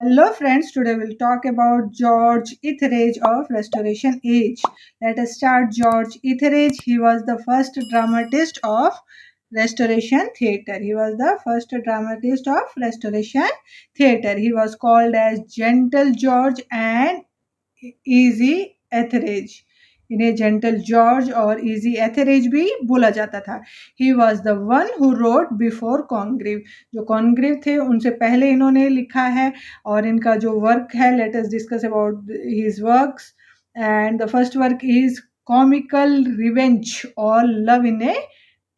Hello friends, today we'll talk about George Etheridge of Restoration Age. Let us start George Etheridge. He was the first dramatist of Restoration Theatre. He was the first dramatist of Restoration Theatre. He was called as Gentle George and Easy Etheridge. इन्हें gentle George और easy Etherege भी बोला जाता था। He was the one who wrote before Congreve जो Congreve थे, उनसे पहले इन्होंने लिखा है और इनका जो वर्क है let us discuss about his works and the first work is comical revenge और love in a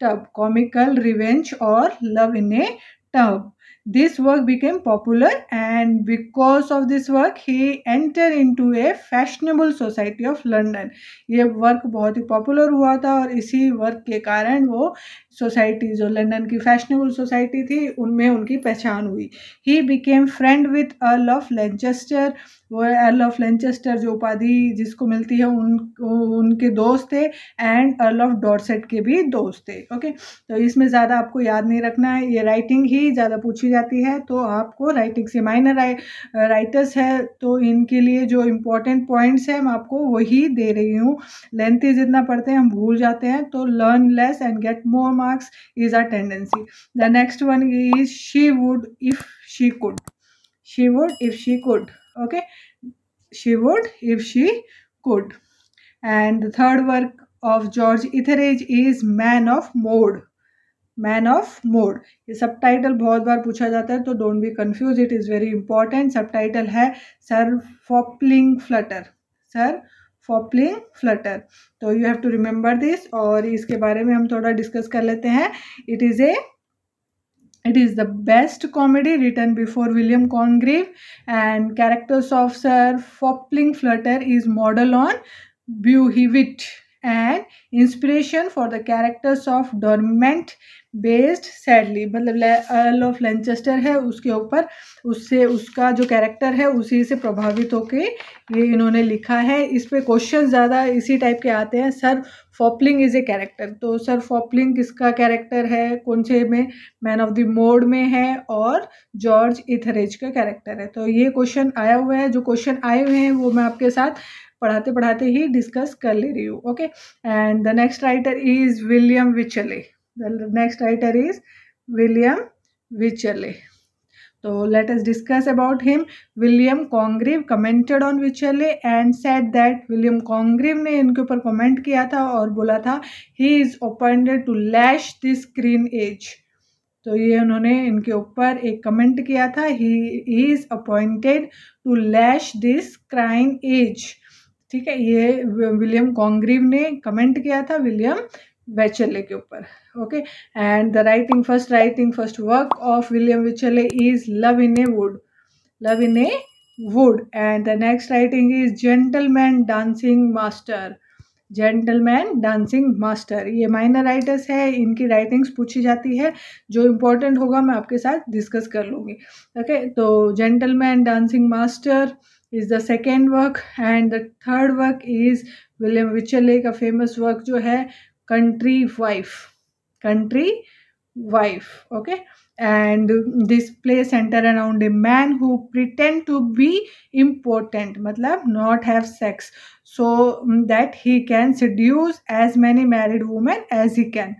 tub comical revenge और love in a tub this work became popular and because of this work he entered into a fashionable society of london ये work बहुत ही popular हुआ था और इसी work के कारण वो सोसाइटी जो लंदन की फैशनेबल सोसाइटी थी उनमें उनकी पहचान हुई ही became friend with Earl of Lenchester वो अर्ल ऑफ़ लेंचेस्टर जो उपाधि जिसको मिलती है, उन उनके दोस्त थे एंड अर्ल ऑफ़ डॉर्सेट के भी दोस्त थे ओके तो इसमें ज़्यादा आपको याद नहीं रखना है, ये राइटिंग ही ज़्यादा पूछी जाती है तो आपको राइटिंग से माइनर राइ राइटर्स है तो इनके लिए जो इम्पोर्टेंट पॉइंट्स है, मैं आपको वही दे रही हूँ। लेंथी जितना पढ़ते हैं, हम भूल जाते हैं तो learn less and get more marks is are tendency the next one is she would if she could she would if she could. Okay? She would, if she could. And the third work of george etheridge is man of mode. Man of mode ये सब title बहुत बार पूछा जाता है तो don't be confuse it is very important सब title है sir Fopling Flutter sir Fopling Flutter तो you have to remember this और इसके बारे में हम थोड़ा डिस्कस कर लेते हैं. It is a It is the best comedy written before William Congreve and characters of Sir Fopling Flutter is model on Bewitt and inspiration for the characters of Dormant based Sedley मतलब Earl of Lenchester है, उसके ऊपर, उससे, उसका जो character है, उसी से प्रभावित होके ये इन्होंने लिखा है। इस पर क्वेश्चन ज़्यादा इसी टाइप के आते हैं। Sir Fopling is a character तो सर फॉपलिंग किसका कैरेक्टर है? कौन से में? मैन ऑफ़ द मोड में है और जॉर्ज इथरेज का कैरेक्टर है। तो ये क्वेश्चन आया हुआ है। जो क्वेश्चन आए हुए हैं, वो मैं आपके साथ पढ़ाते पढ़ाते ही डिस्कस कर ले रही हूँ okay and the next writer is William Wycherley the next writer is William Wycherley तो let us discuss about him William Congreve commented on Wycherley and said that William Congreve ने इनके ऊपर कमेंट किया था और बोला था he is appointed to lash this green age तो ये उन्होंने इनके ऊपर एक कमेंट किया था he is appointed to lash this crime age ठीक है, ये विलियम कॉन्ग्रीव ने कमेंट किया था विलियम वेचले के ऊपर okay and the writing first writing first work of William Wycherley is love in a wood love in a wood and the next writing is gentleman dancing master gentleman dancing master ये minor writers है, इनकी writings पूछी जाती है, जो important होगा मैं आपके साथ डिस्कस कर लूँगी ओके okay? तो gentleman dancing master is the second work and the third work is William Wycherley का फ़ेमस वर्क जो है country wife country wife okay and this play centre around a man who pretend to be important मतलब not have sex so that he can seduce as many married women as he can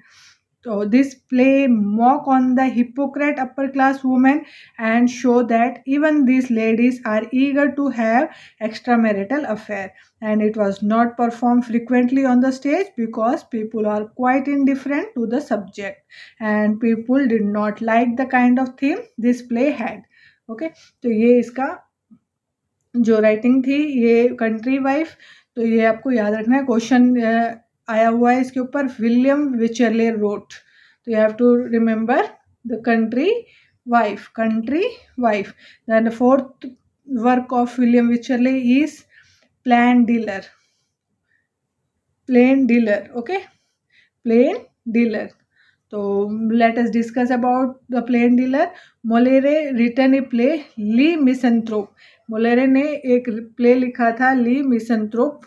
so this play mock on the hypocrite upper class women and show that even these ladies are eager to have extramarital affair. And it was not performed frequently on the stage because people are quite indifferent to the subject and people did not like the kind of theme this play had. Okay, तो ये इसका जो writing थी ये country wife तो ये आपको याद रखना है क्वेश्चन आया हुआ है इसके ऊपर विलियम विचरले रोट तो you have to remember the country wife country wife then fourth work of William Wycherley is plan dealer plain dealer okay plain dealer तो let us discuss about the plain dealer Moliere written a play Le Misanthrope Moliere ने एक play लिखा था Le Misanthrope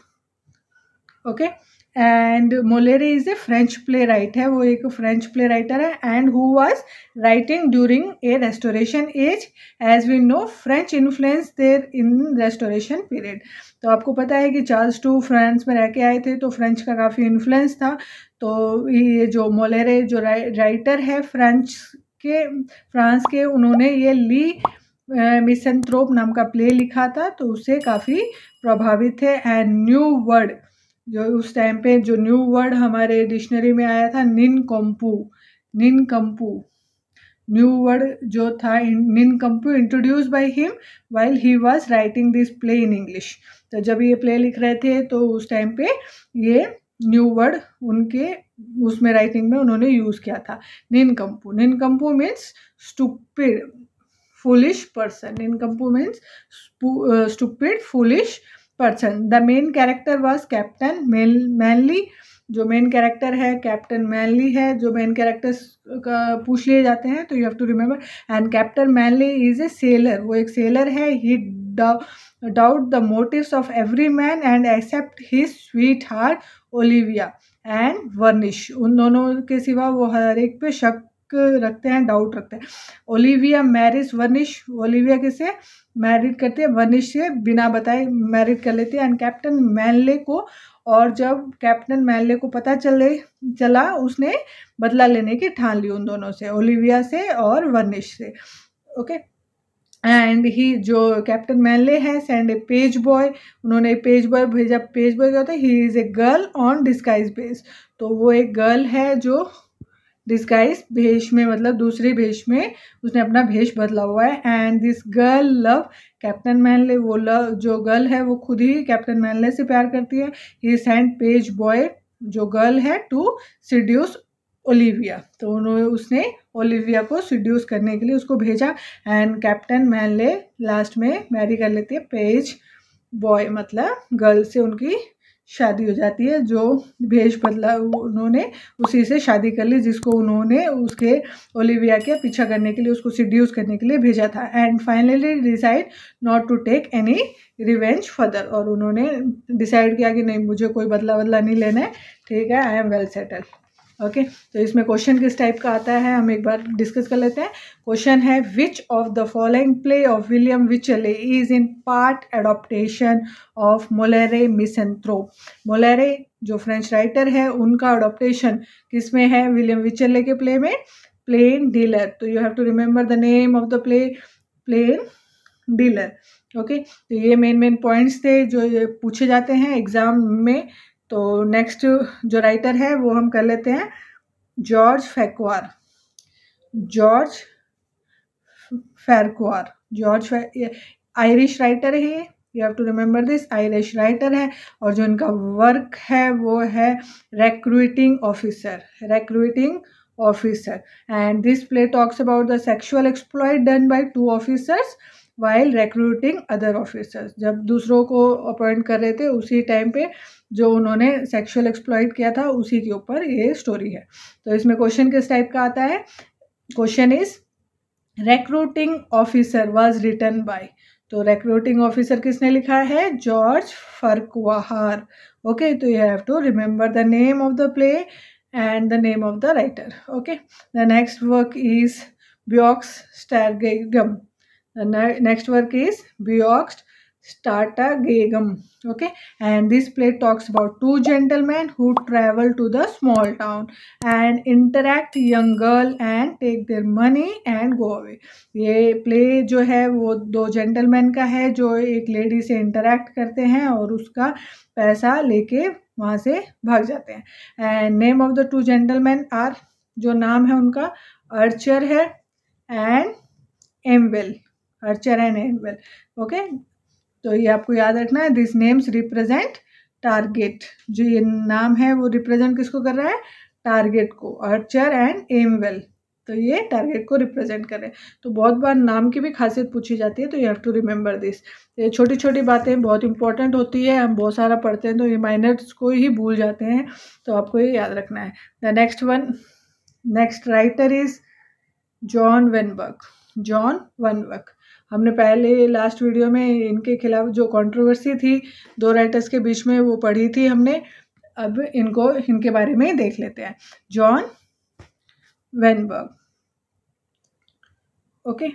okay and Moliere is a French playwright है, वो एक French play writer है and who was writing during a restoration age as we know French influence there in restoration period तो आपको पता है कि चार्ल्स टू फ्रांस में रह के आए थे तो फ्रेंच का काफ़ी इन्फ्लुएंस था। तो ये जो मोलेरे जो राइटर है फ्रेंच के फ्रांस के, उन्होंने ये ली मिसनथ्रोप नाम का प्ले लिखा था तो उससे काफ़ी प्रभावित है। एंड न्यू वर्ड जो उस टाइम पे जो न्यू वर्ड हमारे डिक्शनरी में आया था nincompoop nincompoop new word जो था nincompoop introduce by him while he was writing this play in English तो जब ये प्ले लिख रहे थे तो उस टाइम पे ये न्यू वर्ड उनके, उसमें राइटिंग में उन्होंने यूज़ किया था। Nincompoop nincompoop means stupid foolish person nincompoop means stupid foolish person the main character was Captain Manly जो मेन कैरेक्टर है कैप्टन मैनली है, जो मेन कैरेक्टर्स का पूछ लिए जाते हैं तो you have to remember and Captain Manly is a sailor वो एक सेलर है. He doubt the motives of every man and except his sweetheart Olivia and Vernish उन दोनों के सिवा वो हर एक पे शक रखते हैं डाउट रखते हैं। ओलिविया मैरिज, वर्निश, ओलिविया किसे? मैरिड करते हैं, वर्निश से बिना बताए मैरिड कर लेते हैं। एंड कैप्टन मैनले को, और जब कैप्टन मैनले को पता चले, चला, उसने बदला लेने की ठान ली उन दोनों से, ओलिविया से और वर्निश से। ओके एंड ही जो कैप्टन मैनले है सेंड ए पेज बॉय उन्होंने पेज बॉय भेजा। पेज बॉय क्या होता है? He is a girl on disguise base तो वो एक गर्ल है जो डिस्गाइज भेष में मतलब दूसरे भेष में उसने अपना भेष बदला हुआ है। And this girl love captain Manley वो लव जो गर्ल है, वो खुद ही कैप्टन मैनले से प्यार करती है। ही सेंड पेज बॉय जो गर्ल है टू सिड्यूस ओलिविया तो उन्होंने, उसने ओलिविया को सिड्यूस करने के लिए उसको भेजा। एंड कैप्टन मैनले लास्ट में मैरी कर लेती है। पेज बॉय मतलब गर्ल से उनकी शादी हो जाती है, जो भेज बदला उन्होंने उसी से शादी कर ली, जिसको उन्होंने उसके ओलिविया के पीछा करने के लिए, उसको सिड्यूस करने के लिए भेजा था। And finally decide not to take any revenge further और उन्होंने डिसाइड किया कि नहीं, मुझे कोई बदला बदला नहीं लेना है। ठीक है I am well settle okay तो इसमें क्वेश्चन किस टाइप का आता है, हम एक बार डिस्कस कर लेते हैं। क्वेश्चन है which of the following play of William Wycherley is in part adaptation of Moliere Misanthrope Moliere जो फ्रेंच राइटर है, उनका अडोप्टेशन किसमें है? विलियम विचले के प्ले में। प्लेन डीलर तो you have to remember the name of the play plain dealer okay तो ये मेन मेन पॉइंट्स थे जो ये पूछे जाते हैं एग्ज़ाम में। तो नेक्स्ट जो राइटर है, वो हम कर लेते हैं George Farquhar George Farquhar George Irish writer है ये। Have to remember this Irish writer है और जो इनका वर्क है, वो है recruiting officer recruiting officer and this play talks about the sexual exploited done by two officers while recruiting other officers जब दूसरों को अपॉइंट कर रहे थे, उसी टाइम पे जो उन्होंने सेक्सुअल एक्सप्लॉइट किया था, उसी के ऊपर ये स्टोरी है। तो इसमें क्वेश्चन किस टाइप का आता है? Question is recruiting officer was written by तो रिक्रूटिंग ऑफिसर किसने लिखा है? जॉर्ज फर्कवाहार ओके तो you have to remember the name of the play and the name of the writer okay the next work is beaux stratagem the next work is Bjorkst Startagegam. Okay, and this play talks about two gentlemen who travel to the small town and interact young girl and take their money and go away. ये play जो है वो दो gentlemen का है जो एक lady से interact करते हैं और उसका पैसा लेके वहाँ से भाग जाते हैं and name of the two gentleman are जो नाम है उनका अर्चर है and Aimwell Archer and Aimwell okay तो ये आपको याद रखना है दिस नेम्स रिप्रेजेंट टारगेट जो ये नाम है, वो रिप्रेजेंट किसको कर रहा है? टारगेट को। अर्चर एंड एमवेल तो ये टारगेट को रिप्रेजेंट कर रहे हैं। तो बहुत बार नाम की भी खासियत पूछी जाती है तो you have to remember this ये छोटी छोटी बातें बहुत इंपॉर्टेंट होती है, हम बहुत सारा पढ़ते हैं तो ये माइनर्स को ही भूल जाते हैं तो आपको ये याद रखना है। The next one next writer is John Vanbrugh John वनवर्क हमने पहले लास्ट वीडियो में इनके खिलाफ जो कंट्रोवर्सी थी, दो राइटर्स के बीच में वो पढ़ी थी हमने। अब इनको, इनके बारे में देख लेते हैं। John Vanbrugh. ओके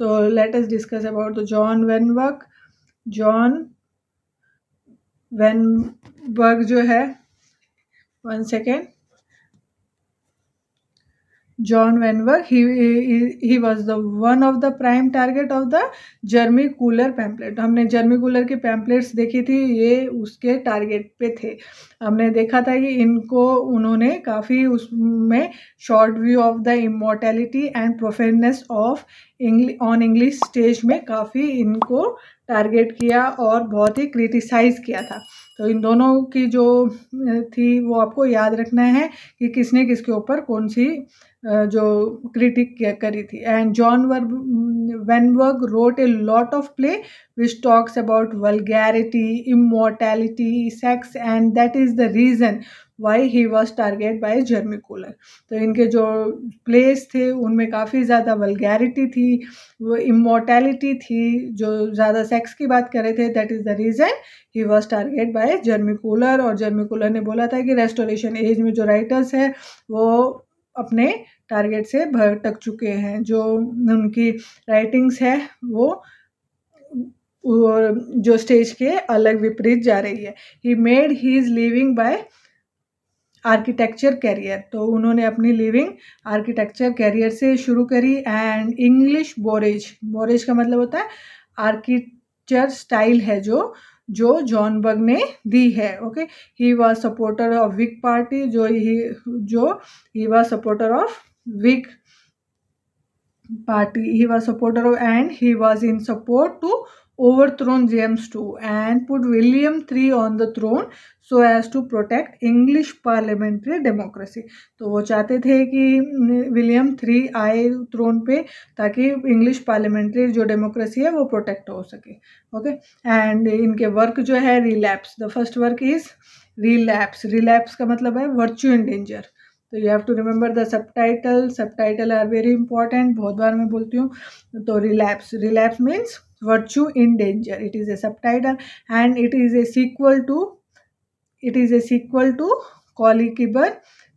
तो let us discuss about the John Vanbrugh. John Vanbrugh जो है one second He, he, he was the one of the prime target of the Jeremy Collier pamphlet हमने जर्मी कूलर के pamphlets देखी थी ये उसके target पे थे। हमने देखा था कि इनको उन्होंने काफ़ी उसमें short view of the immortality and profaneness of on English stage में काफ़ी इनको टारगेट किया और बहुत ही क्रिटिसाइज़ किया था। तो इन दोनों की जो थी वो आपको याद रखना है कि किसने किसके ऊपर कौन सी जो क्रिटिक करी थी। And John Van वेनवर्ग wrote a lot of play which talks about vulgarity immorality sex and that is the reason why he was target by Jeremy Collier तो इनके जो प्लेस थे, उनमें काफ़ी ज़्यादा वलगैरिटी थी, वो इमोर्टैलिटी थी, जो ज़्यादा सेक्स की बात कर रहे थे that is the reason he was target by Jeremy Collier और जर्मी कूलर ने बोला था कि रेस्टोरेशन एज में जो राइटर्स है, वो अपने टारगेट से भटक चुके हैं। जो उनकी राइटिंग्स है, वो जो स्टेज के अलग विपरीत जा रही है। He made he is living by architecture career तो उन्होंने अपनी लिविंग आर्किटेक्चर कैरियर से शुरू करी एंड इंग्लिश बोरेज बोरेज का मतलब होता है आर्किटेक्चर स्टाइल है जो जो जॉन बग ने दी है okay he was supporter of Whig party जो ही जो he was supporter of Whig party he was supporter of and he was in support to overthrown James II and put William III on the throne so as to protect English parliamentary democracy. तो वो चाहते थे कि William three आए throne पे ताकि English parliamentary जो democracy है वो प्रोटेक्ट हो सके ओके एंड इनके वर्क जो है relapse the first work is relapse relapse का मतलब है वर्च्यू इन डेंजर तो you have to remember the subtitle subtitle are very important बहुत बार मैं बोलती हूँ तो relapse relapse means virtue in danger. It is a subtitle and it is a sequel to, it is a sequel to Colley Cibber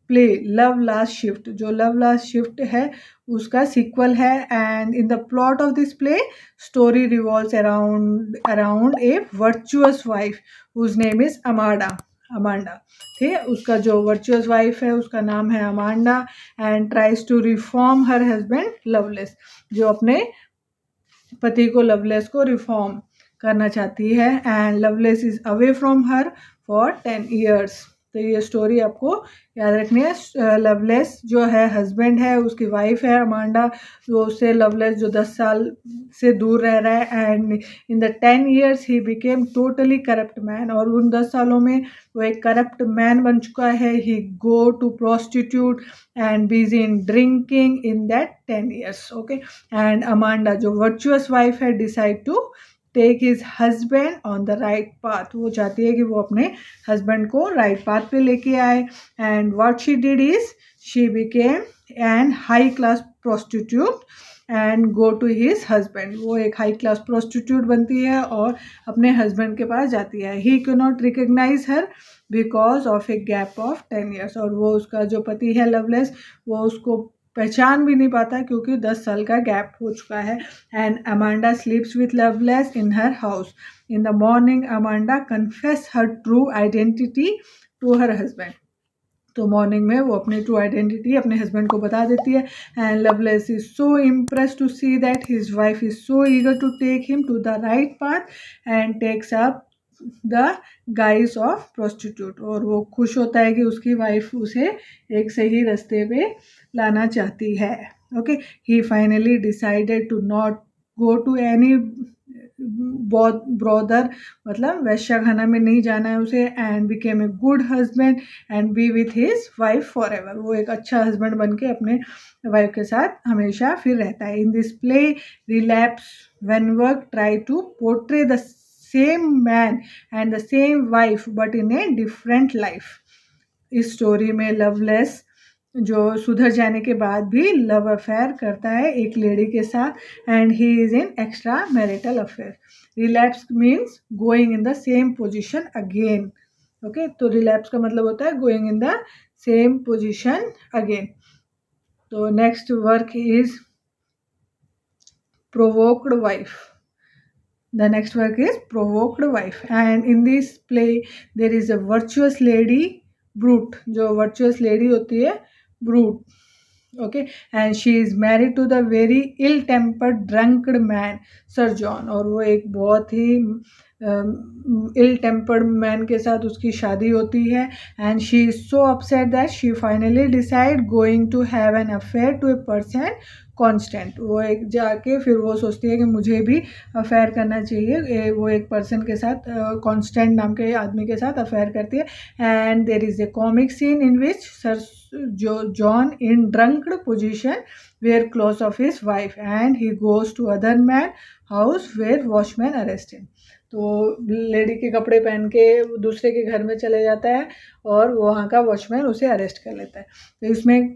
play love last shift जो love last shift है, उसका sequel है and in the plot of this play story revolves around around a virtuous wife whose name is Amanda Amanda, ठीक है? उसका जो virtuous wife है, उसका नाम है Amanda and tries to reform her husband Loveless जो अपने पति को लवलेस को रिफॉर्म करना चाहती है and Loveless is away from her for ten years तो ये स्टोरी आपको याद रखनी है। लवलेस जो है हस्बैंड है, उसकी वाइफ है अमांडा जो उससे लवलेस जो दस साल से दूर रह रहा है and in the ten years he became totally corrupt man और उन दस सालों में वो एक करप्ट मैन बन चुका है। He go to prostitute and busy in drinking in that ten years okay and Amanda जो वर्चुअस वाइफ है decide to take his husband on the right path वो चाहती है कि वो अपने हस्बैंड को राइट पाथ पे लेके आए। And what she did is she became and high class prostitute and go to his husband वो एक हाई क्लास प्रोस्टिट्यूट बनती है और अपने हस्बैंड के पास जाती है। He can not recognise her because of a gap of ten years और वो उसका जो पति है लवलेस वो उसको पहचान भी नहीं पाता क्योंकि दस साल का गैप हो चुका है। And Amanda sleeps with Loveless in her house in the morning Amanda confess her true identity to her husband तो मॉर्निंग में वो अपनी ट्रू आइडेंटिटी अपने हस्बैंड को बता देती है। And Loveless is so impress to see that his wife is so eager to take him to the right path and takes up the guise of prostitute और वो खुश होता है कि उसकी वाइफ उसे एक सही रास्ते पे लाना चाहती है। Okay he finally decided to not go to any brother मतलब वैश्या खाना में नहीं जाना है उसे and became a good husband and be with his wife for ever वो एक अच्छा हस्बैंड बन के अपने वाइफ के साथ हमेशा फिर रहता है। In this play relapse when work try to portray the same man and the same wife but in a different life इस स्टोरी में लवलेस जो सुधर जाने के बाद भी लव अफेयर करता है एक लेडी के साथ and he is in extra marital affair relapse means going in the same position again okay तो रिलैप्स का मतलब होता है going in the same position again तो next work is provoked wife the next work is provoked wife. And in this play, there is a virtuous lady, brute. जो virtuous lady होती है brute. Okay? And she is married to the very ill tempered drunkard man, sir john. और वो एक बहुत ही ill tempered man के साथ उसकी शादी होती है। And she is so upset that she finally decide going to have an affair to a person Constant वो एक जाके फिर वो सोचती है कि मुझे भी अफेयर करना चाहिए। वो एक पर्सन के साथ कांस्टेंट नाम के आदमी के साथ अफेयर करती है। And there is a comic scene in which sir जो John in drunked position wear clothes of his wife and he goes to other man house where watchman arrested तो लेडी के कपड़े पहन के दूसरे के घर में चले जाता है और वहाँ का वॉचमैन उसे अरेस्ट कर लेता है। तो इसमें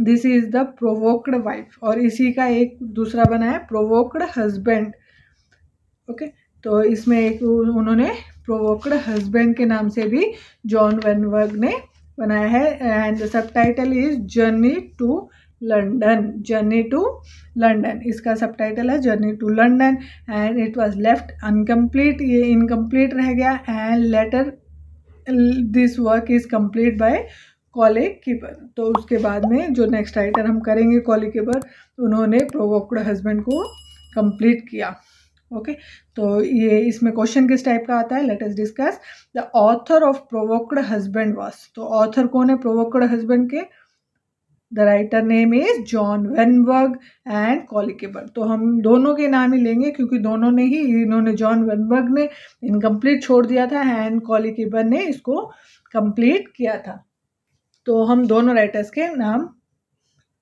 this is the provoked wife और इसी का एक दूसरा बना है प्रोवोक्ड हस्बैंड ओके तो इसमें एक उन्होंने प्रोवोक्ड हस्बैंड के नाम से भी जॉन वेनवर्ग ने बनाया है and subtitle is journey to London journey to London इसका सब टाइटल है journey to London and it was left uncompleted ये इनकम्प्लीट रह गया and later this work is complete by Colley Cibber तो उसके बाद में जो नेक्स्ट राइटर हम करेंगे कॉले कीपर उन्होंने प्रोवोक्ड हस्बैंड को कंप्लीट किया। ओके? तो ये इसमें क्वेश्चन किस टाइप का आता है? Let us discuss the author of provoked husband was तो ऑथर कौन है? प्रोवोक्ड हस्बैंड के? The writer name is John Vanbrugh and Colley Cibber तो हम दोनों के नाम ही लेंगे क्योंकि दोनों ने ही, इन्होंने जॉन वेनबर्ग ने इनकम्प्लीट छोड़ दिया था एंड कॉलिकेबर ने इसको कंप्लीट किया था। तो हम दोनों राइटर्स के नाम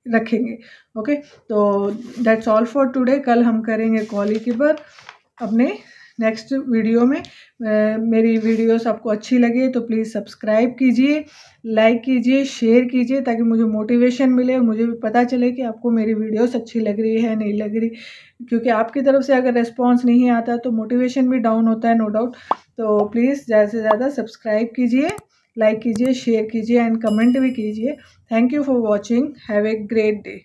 रखेंगे ओके तो दैट्स ऑल फॉर टुडे कल हम करेंगे कॉली कॉलिकेबर अपने नेक्स्ट वीडियो में। मेरी वीडियोस आपको अच्छी लगे तो प्लीज़ सब्सक्राइब कीजिए लाइक कीजिए शेयर कीजिए ताकि मुझे मोटिवेशन मिले और मुझे भी पता चले कि आपको मेरी वीडियोस अच्छी लग रही है, नहीं लग रही। क्योंकि आपकी तरफ़ से अगर रिस्पॉन्स नहीं आता तो मोटिवेशन भी डाउन होता है नो डाउट तो प्लीज़ ज़्यादा से ज़्यादा सब्सक्राइब कीजिए। लाइक कीजिए शेयर कीजिए एंड कमेंट भी कीजिए. Thank you for watching have a great day